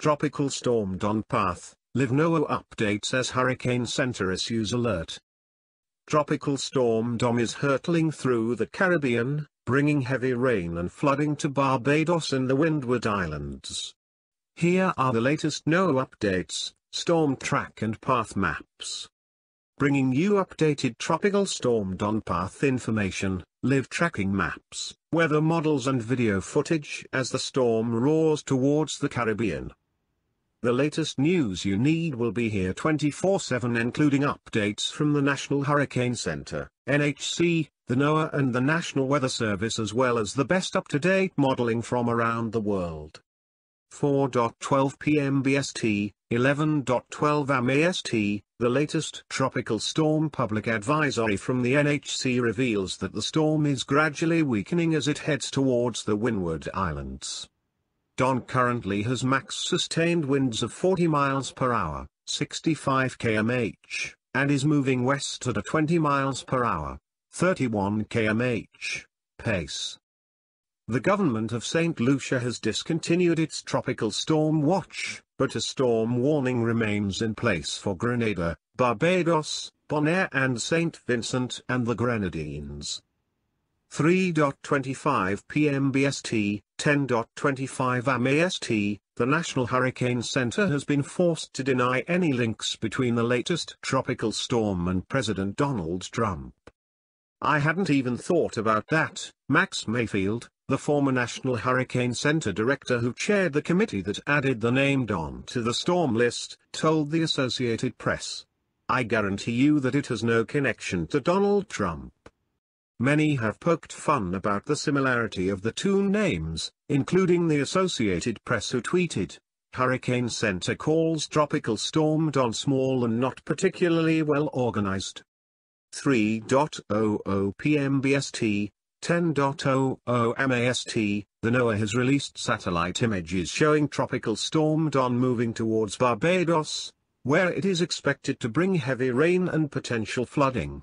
Tropical storm Don path, Live NOAA updates as Hurricane Center issues alert. Tropical storm Dom is hurtling through the Caribbean, bringing heavy rain and flooding to Barbados and the Windward Islands. Here are the latest NOAA updates, storm track and path maps. Bringing you updated tropical storm Don path information, live tracking maps, weather models and video footage as the storm roars towards the Caribbean. The latest news you need will be here 24-7 including updates from the National Hurricane Center, NHC, the NOAA and the National Weather Service as well as the best up-to-date modeling from around the world. 4.12 p.m. BST, 11.12 am AST, the latest tropical storm public advisory from the NHC reveals that the storm is gradually weakening as it heads towards the Windward Islands. Don currently has max sustained winds of 40 miles per hour, 65 kmh, and is moving west at a 20 miles per hour, 31 kmh, pace. The government of St. Lucia has discontinued its tropical storm watch, but a storm warning remains in place for Grenada, Barbados, Bonaire and St. Vincent and the Grenadines. 3.25 p.m. BST, 10.25 am AST, the National Hurricane Center has been forced to deny any links between the latest tropical storm and President Donald Trump. I hadn't even thought about that, Max Mayfield, the former National Hurricane Center director who chaired the committee that added the name Don to the storm list, told the Associated Press. I guarantee you that it has no connection to Donald Trump. Many have poked fun about the similarity of the two names, including the Associated Press who tweeted, Hurricane Center calls Tropical Storm Don small and not particularly well organized. 3.00 p.m. BST, 10.00 MAST, the NOAA has released satellite images showing Tropical Storm Don moving towards Barbados, where it is expected to bring heavy rain and potential flooding.